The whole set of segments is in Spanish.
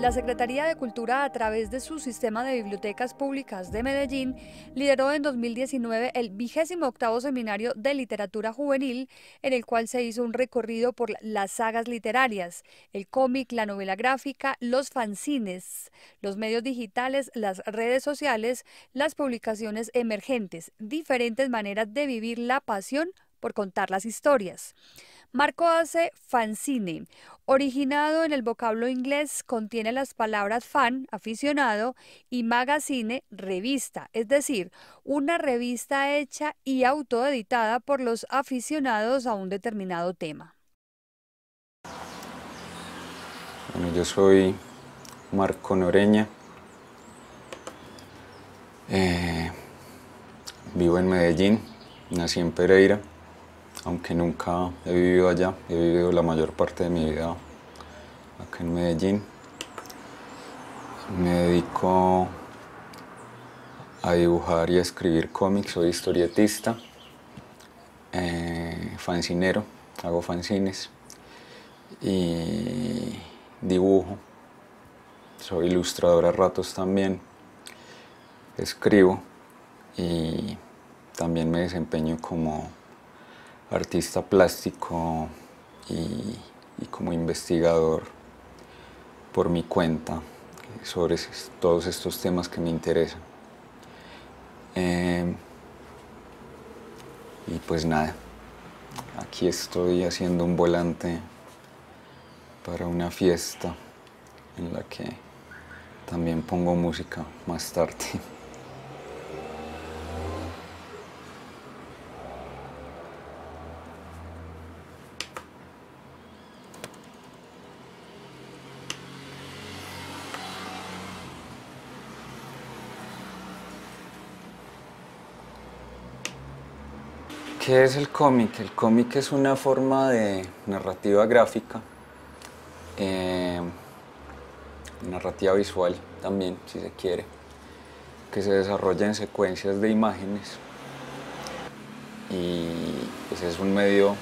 la Secretaría de Cultura, a través de su sistema de bibliotecas públicas de Medellín, lideró en 2019 el vigésimo octavo seminario de literatura juvenil, en el cual se hizo un recorrido por las sagas literarias, el cómic, la novela gráfica, los fanzines, los medios digitales, las redes sociales, las publicaciones emergentes, diferentes maneras de vivir la pasión por contar las historias. Marco hace fanzine. Originado en el vocablo inglés, contiene las palabras fan, aficionado, y magazine, revista, es decir, una revista hecha y autoeditada por los aficionados a un determinado tema. Bueno, yo soy Marco Noreña. Eh, vivo en Medellín, nací en Pereira aunque nunca he vivido allá, he vivido la mayor parte de mi vida acá en Medellín. Me dedico a dibujar y a escribir cómics, soy historietista, eh, fancinero, hago fanzines y dibujo, soy ilustrador a ratos también, escribo y también me desempeño como artista plástico y, como investigador por mi cuenta sobre todos estos temas que me interesan. Em, y pues nada, aquí estoy haciendo un volante para una fiesta en la que también pongo música más tarde. ¿Qué es el cómic? El cómic es una forma de narrativa gráfica, eh, narrativa visual también, si se quiere, que se desarrolla en secuencias de imágenes y pues es un medio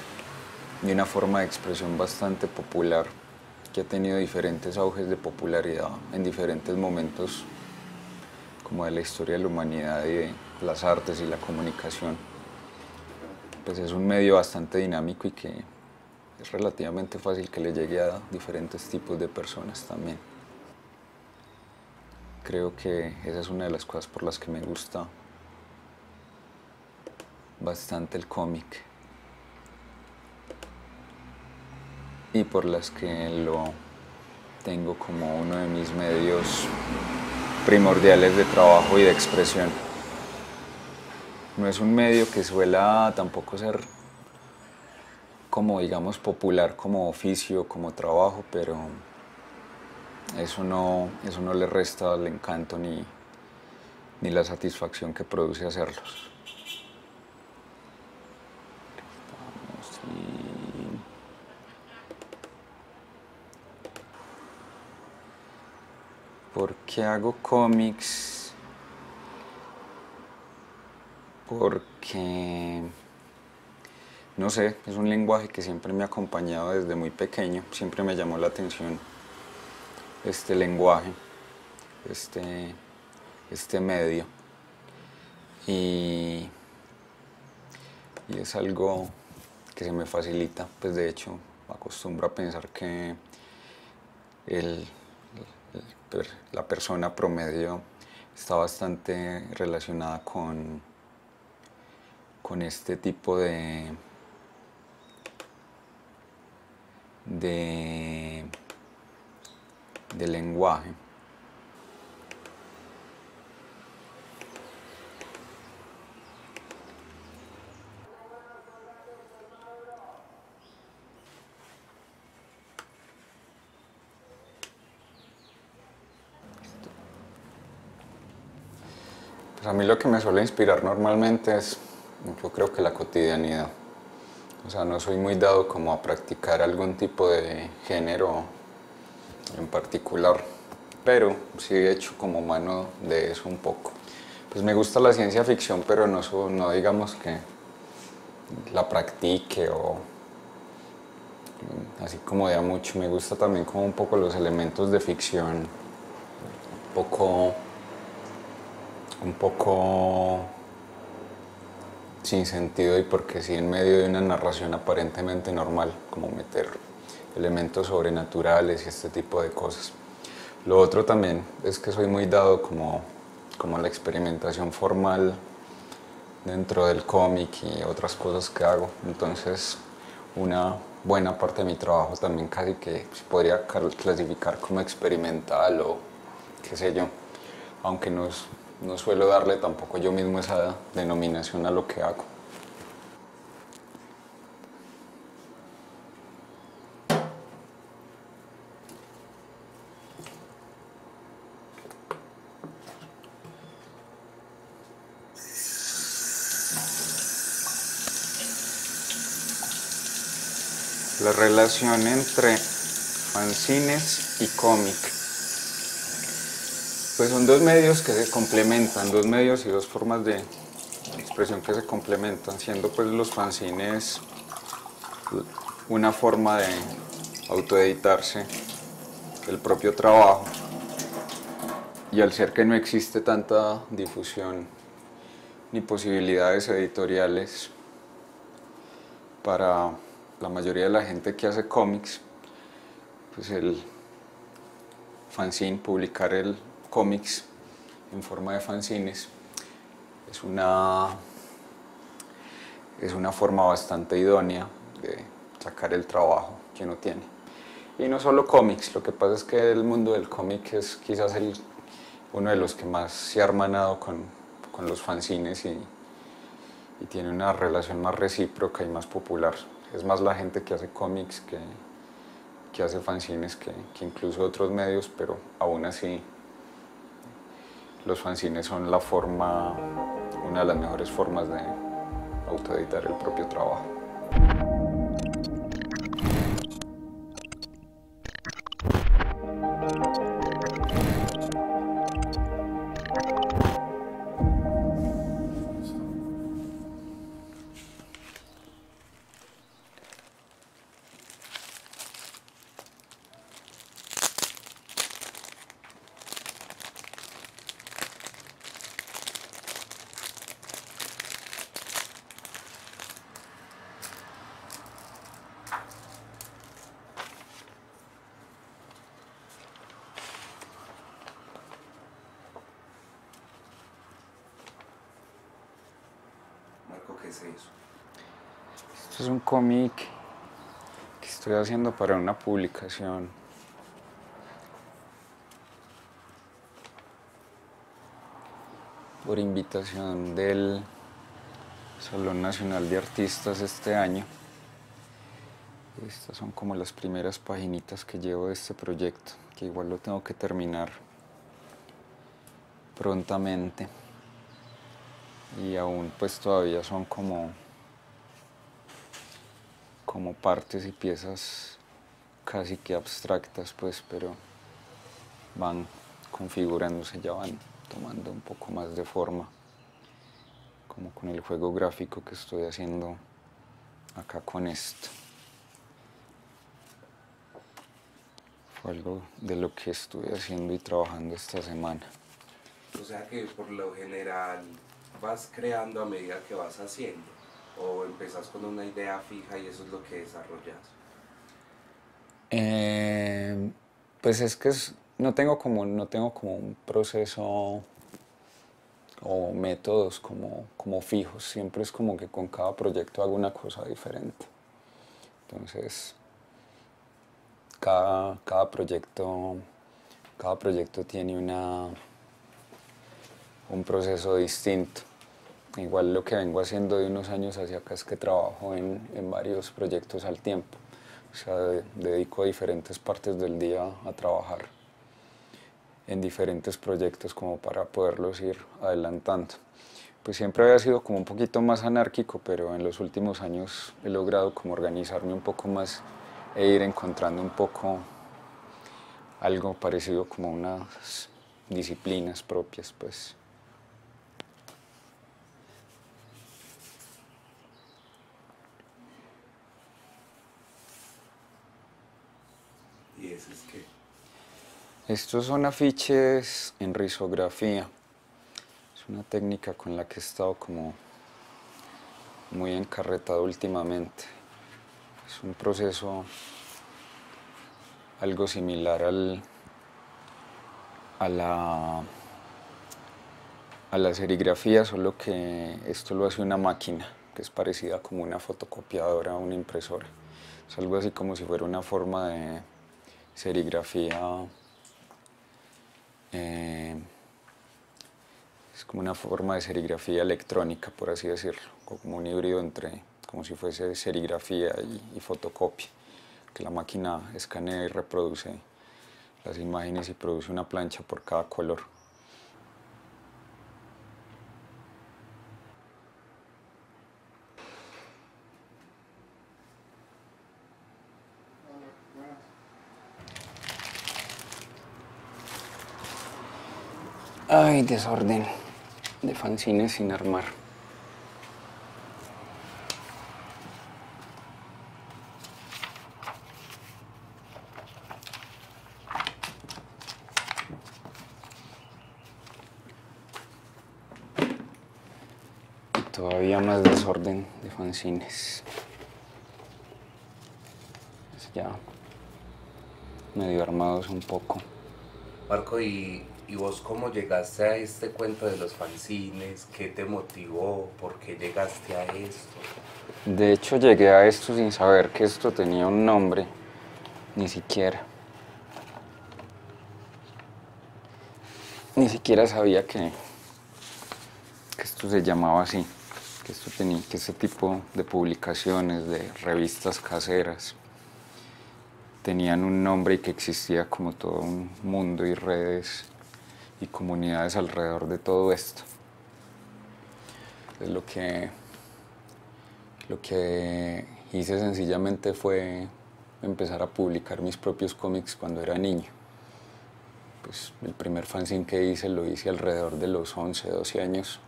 y una forma de expresión bastante popular que ha tenido diferentes auges de popularidad en diferentes momentos como de la historia de la humanidad y de las artes y la comunicación pues es un medio bastante dinámico y que es relativamente fácil que le llegue a diferentes tipos de personas también. Creo que esa es una de las cosas por las que me gusta bastante el cómic y por las que lo tengo como uno de mis medios primordiales de trabajo y de expresión. No es un medio que suela tampoco ser como digamos popular como oficio, como trabajo, pero eso no, eso no le resta el encanto ni, ni la satisfacción que produce hacerlos. ¿Por qué hago cómics? Porque, no sé, es un lenguaje que siempre me ha acompañado desde muy pequeño, siempre me llamó la atención este lenguaje, este, este medio. Y, es algo que se me facilita, pues de hecho acostumbro a pensar que la persona promedio está bastante relacionada con con este tipo de, de, lenguaje. Pues a mí lo que me suele inspirar normalmente es yo creo que la cotidianidad. O sea, no soy muy dado como a practicar algún tipo de género en particular, pero sí he hecho como mano de eso un poco. Pues me gusta la ciencia ficción, pero no, no digamos que la practique o, así como de mucho. Me gusta también como un poco los elementos de ficción, un poco, un poco sin sentido y porque sí en medio de una narración aparentemente normal, como meter elementos sobrenaturales y este tipo de cosas. Lo otro también es que soy muy dado como, como la experimentación formal dentro del cómic y otras cosas que hago. Entonces, una buena parte de mi trabajo también casi que se podría clasificar como experimental o qué sé yo, aunque no, no suelo darle tampoco yo mismo esa denominación a lo que hago. la relación entre fanzines y cómic. Pues son dos medios que se complementan, dos medios y dos formas de expresión que se complementan, siendo pues los fanzines una forma de autoeditarse el propio trabajo. Y al ser que no existe tanta difusión ni posibilidades editoriales para la mayoría de la gente que hace cómics, pues el fanzine, publicar el cómics en forma de fanzines, es una, es una forma bastante idónea de sacar el trabajo que uno tiene. Y no solo cómics, lo que pasa es que el mundo del cómic es quizás el, uno de los que más se ha hermanado con, con los fanzines y, y tiene una relación más recíproca y más popular es más la gente que hace cómics que, que hace fanzines que, que, incluso otros medios, pero aún así los fanzines son la forma, una de las mejores formas de autoeditar el propio trabajo. Es eso? Esto es un cómic que estoy haciendo para una publicación. Por invitación del Salón Nacional de Artistas este año. Estas son como las primeras paginitas que llevo de este proyecto, que igual lo tengo que terminar prontamente y aún pues todavía son como, como partes y piezas casi que abstractas pues, pero van configurándose, ya van tomando un poco más de forma, como con el juego gráfico que estoy haciendo acá con esto. Fue algo de lo que estuve haciendo y trabajando esta semana. O sea que por lo general vas creando a medida que vas haciendo? ¿O empezás con una idea fija y eso es lo que desarrollas? Eh, pues es que no, tengo como, no tengo como un proceso o métodos como, como fijos, siempre es como que con cada proyecto hago una cosa diferente. Entonces, cada, cada proyecto, cada proyecto tiene una, un proceso distinto. Igual lo que vengo haciendo de unos años hacia acá es que trabajo en, varios proyectos al tiempo. O sea, dedico diferentes partes del día a trabajar en diferentes proyectos como para poderlos ir adelantando. Pues siempre había sido como un poquito más anárquico, pero en los últimos años he logrado como organizarme un poco más e ir encontrando un poco algo parecido como unas disciplinas propias, pues. Estos son afiches en risografía. Es una técnica con la que he estado como muy encarretado últimamente. Es un proceso algo similar al, a la a la serigrafía, solo que esto lo hace una máquina, que es parecida como una fotocopiadora o una impresora. Es algo así como si fuera una forma de serigrafía, eh, es como una forma de serigrafía electrónica, por así decirlo, como un híbrido entre, como si fuese serigrafía y, y fotocopia, que la máquina escanea y reproduce las imágenes y produce una plancha por cada color. Desorden de fanzines sin armar. Y todavía más desorden de fanzines. Ya medio armados un poco. Marco, ¿y, ¿y vos cómo llegaste a este cuento de los fanzines? ¿Qué te motivó? ¿Por qué llegaste a esto? De hecho, llegué a esto sin saber que esto tenía un nombre, ni siquiera. Ni siquiera sabía que, que esto se llamaba así, que esto tenía, que este tipo de publicaciones, de revistas caseras, tenían un nombre y que existía como todo un mundo y redes y comunidades alrededor de todo esto. Entonces, lo que lo que hice sencillamente fue empezar a publicar mis propios cómics cuando era niño. Pues el primer fanzine que hice lo hice alrededor de los 11, 12 años,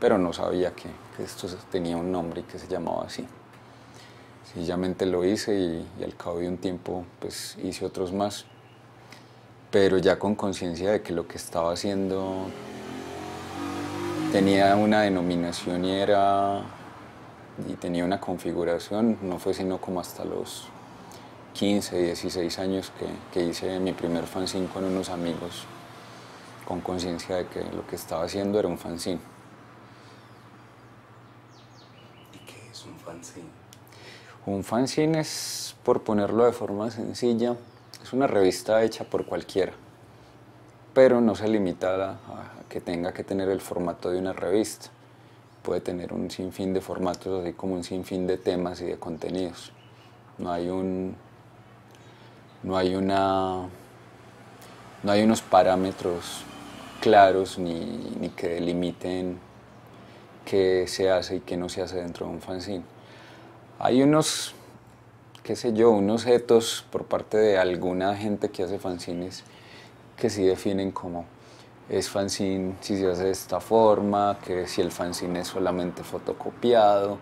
pero no sabía que, esto tenía un nombre y que se llamaba así. Sencillamente lo hice y, y al cabo de un tiempo pues hice otros más, pero ya con conciencia de que lo que estaba haciendo tenía una denominación y era y tenía una configuración, no fue sino como hasta los 15, 16 años que, que hice mi primer fanzine con unos amigos, con conciencia de que lo que estaba haciendo era un fanzine. ¿Y qué es un fanzine? Un fanzine es, por ponerlo de forma sencilla, es una revista hecha por cualquiera, pero no se limita a, a que tenga que tener el formato de una revista puede tener un sinfín de formatos, así como un sinfín de temas y de contenidos. No hay un. No hay una. No hay unos parámetros claros ni, ni que delimiten qué se hace y qué no se hace dentro de un fanzine. Hay unos, qué sé yo, unos etos por parte de alguna gente que hace fanzines que sí definen como es fanzine si se hace de esta forma, que si el fanzine es solamente fotocopiado,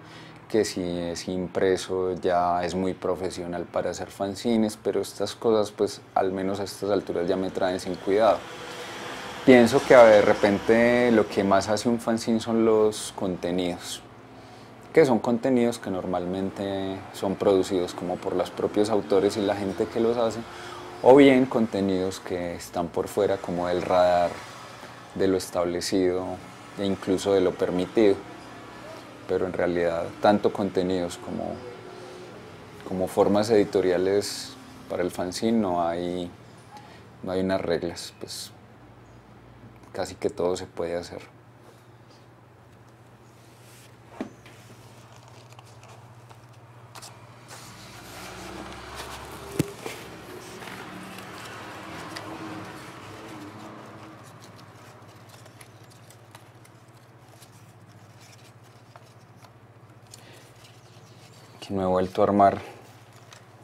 que si es impreso ya es muy profesional para hacer fanzines, pero estas cosas pues al menos a estas alturas ya me traen sin cuidado. Pienso que de repente lo que más hace un fanzine son los contenidos, que son contenidos que normalmente son producidos como por los propios autores y la gente que los hace, o bien contenidos que están por fuera como del radar de lo establecido e incluso de lo permitido. Pero en realidad tanto contenidos como, como formas editoriales para el fanzine no hay, no hay unas reglas, pues casi que todo se puede hacer. que me he vuelto a armar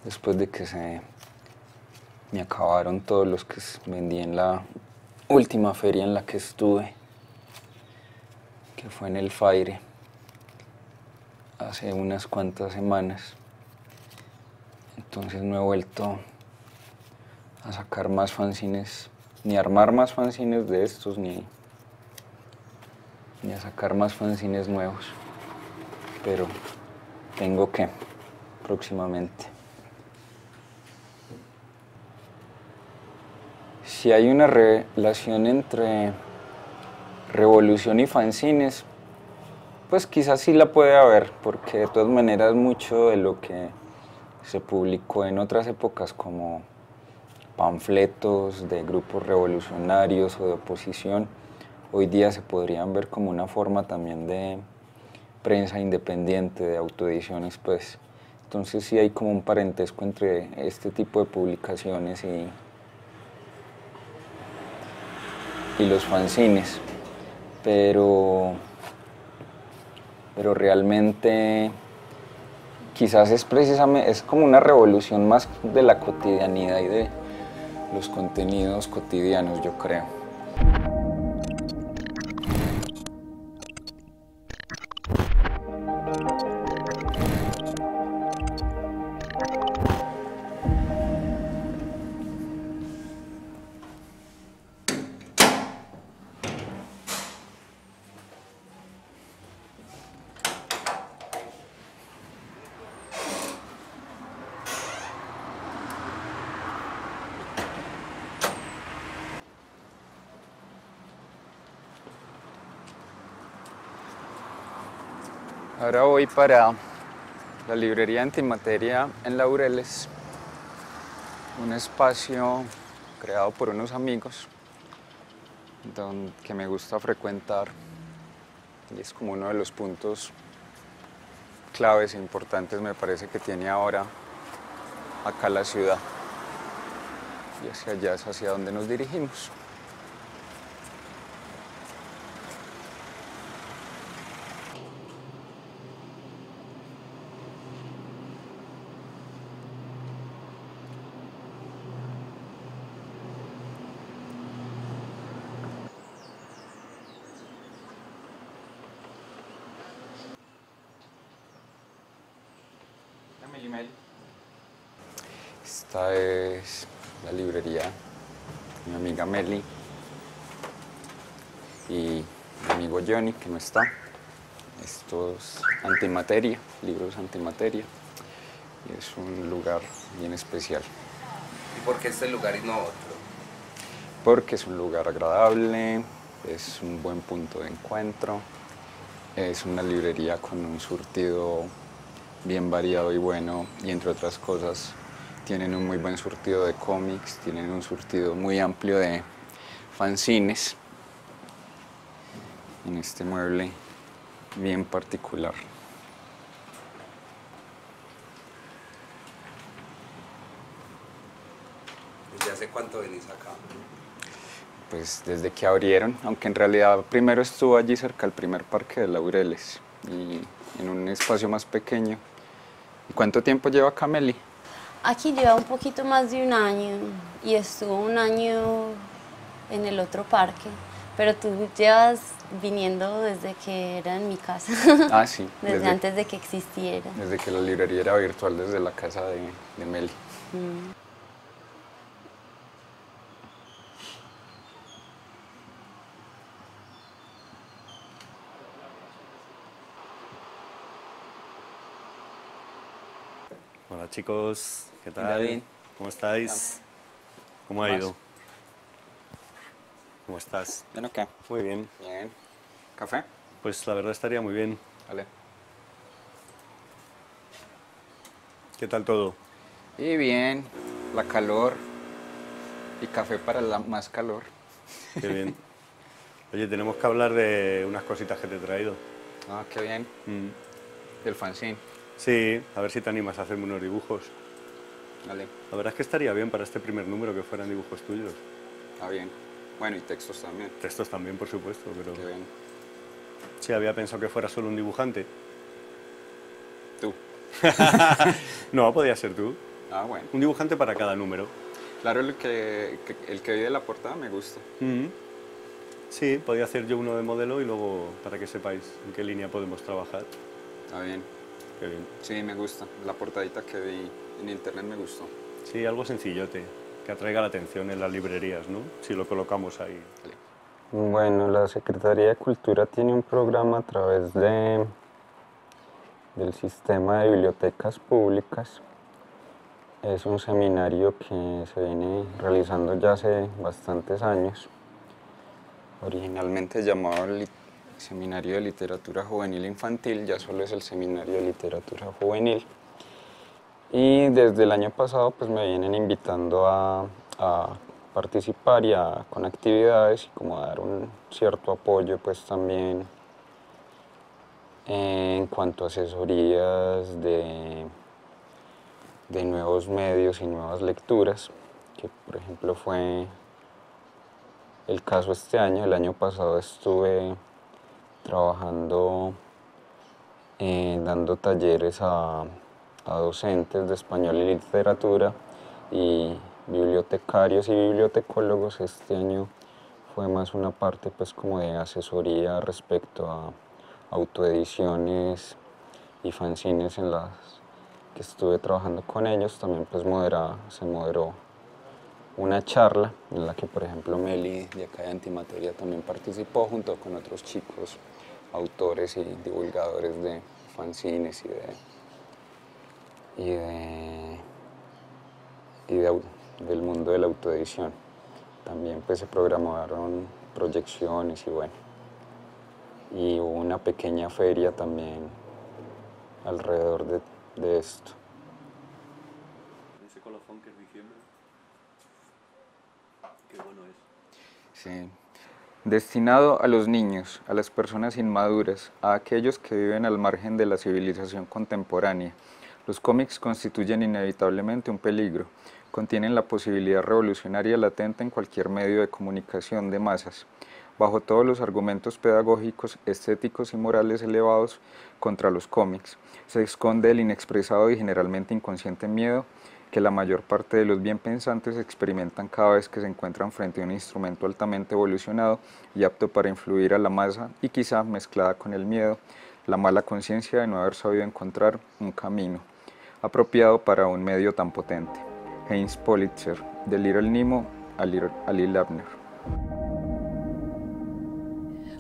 después de que se me acabaron todos los que vendí en la última feria en la que estuve, que fue en el Faire, hace unas cuantas semanas. Entonces me he vuelto a sacar más fanzines, ni armar más fanzines de estos, ni, ni a sacar más fanzines nuevos. Pero tengo que próximamente. Si hay una relación entre revolución y fanzines, pues quizás sí la puede haber, porque de todas maneras mucho de lo que se publicó en otras épocas como panfletos de grupos revolucionarios o de oposición, hoy día se podrían ver como una forma también de prensa independiente, de autoediciones, pues. Entonces sí hay como un parentesco entre este tipo de publicaciones y, y los fanzines, pero, pero realmente quizás es precisamente, es como una revolución más de la cotidianidad y de los contenidos cotidianos, yo creo. Ahora voy para la librería Antimateria en Laureles, un espacio creado por unos amigos que me gusta frecuentar. Y es como uno de los puntos claves e importantes me parece que tiene ahora acá la ciudad. Y hacia allá es hacia donde nos dirigimos. Esta es la librería de mi amiga Meli y mi amigo Johnny, que no está. Estos antimateria, libros antimateria. Y es un lugar bien especial. ¿Y por qué este lugar y no otro? Porque es un lugar agradable, es un buen punto de encuentro, es una librería con un surtido bien variado y bueno y entre otras cosas tienen un muy buen surtido de cómics, tienen un surtido muy amplio de fanzines en este mueble bien particular. ¿Desde hace cuánto venís acá? Pues desde que abrieron, aunque en realidad primero estuvo allí cerca del primer parque de Laureles y en un espacio más pequeño ¿Cuánto tiempo lleva Cameli? Aquí lleva un poquito más de un año y estuvo un año en el otro parque, pero tú llevas viniendo desde que era en mi casa. Ah, sí. desde, antes de que existiera. Desde que la librería era virtual, desde la casa de, de Meli. Mm. Chicos, ¿qué tal? ¿Cómo estáis? ¿Cómo ha ido? ¿Cómo estás? ¿Bien o qué? Muy bien. Bien. ¿Café? Pues la verdad estaría muy bien. Vale. ¿Qué tal todo? Y bien, la calor y café para la más calor. Qué bien. Oye, tenemos que hablar de unas cositas que te he traído. Ah, qué bien. Mm. Del fanzine. Sí, a ver si te animas a hacerme unos dibujos. Vale. La verdad es que estaría bien para este primer número que fueran dibujos tuyos. Está bien. Bueno, y textos también. Textos también, por supuesto, pero... Qué bien. Sí, había pensado que fuera solo un dibujante. Tú. no, podía ser tú. Ah, bueno. Un dibujante para cada número. Claro, el que, el que vi de la portada me gusta. Sí, podía hacer yo uno de modelo y luego para que sepáis en qué línea podemos trabajar. Está bien. Qué bien. Sí, me gusta. La portadita que vi en internet me gustó. Sí, algo sencillote. que atraiga la atención en las librerías, ¿no? si lo colocamos ahí. Bueno, la Secretaría de Cultura tiene un programa a través de, del sistema de bibliotecas públicas. Es un seminario que se viene realizando ya hace bastantes años. Originalmente llamado Seminario de Literatura Juvenil Infantil, ya solo es el Seminario de Literatura Juvenil. Y desde el año pasado pues me vienen invitando a, a participar y con actividades y como dar un cierto apoyo pues también en cuanto a asesorías de, de nuevos medios y nuevas lecturas, que por ejemplo fue el caso este año, el año pasado estuve trabajando, eh, dando talleres a, docentes de español y literatura y bibliotecarios y bibliotecólogos. Este año fue más una parte pues como de asesoría respecto a autoediciones y fanzines en las que estuve trabajando con ellos. También pues se moderó una charla en la que por ejemplo Meli de acá de Antimateria también participó junto con otros chicos, autores y divulgadores de fanzines y de, y de, y de del mundo de la autoedición. También pues se programaron proyecciones y bueno. Y hubo una pequeña feria también alrededor de, de esto. Ese colofón que es diciembre, qué bueno es. Sí. Destinado a los niños, a las personas inmaduras, a aquellos que viven al margen de la civilización contemporánea, los cómics constituyen inevitablemente un peligro, contienen la posibilidad revolucionaria latente en cualquier medio de comunicación de masas, bajo todos los argumentos pedagógicos, estéticos y morales elevados contra los cómics. Se esconde el inexpresado y generalmente inconsciente miedo que la mayor parte de los bien pensantes experimentan cada vez que se encuentran frente a un instrumento altamente evolucionado y apto para influir a la masa y quizá mezclada con el miedo, la mala conciencia de no haber sabido encontrar un camino apropiado para un medio tan potente. Heinz Politzer, de Little Nemo a Little, Labner.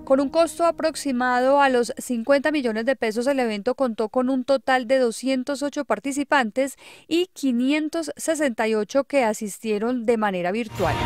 Con un costo aproximado a los 50 millones de pesos, el evento contó con un total de 208 participantes y 568 que asistieron de manera virtual.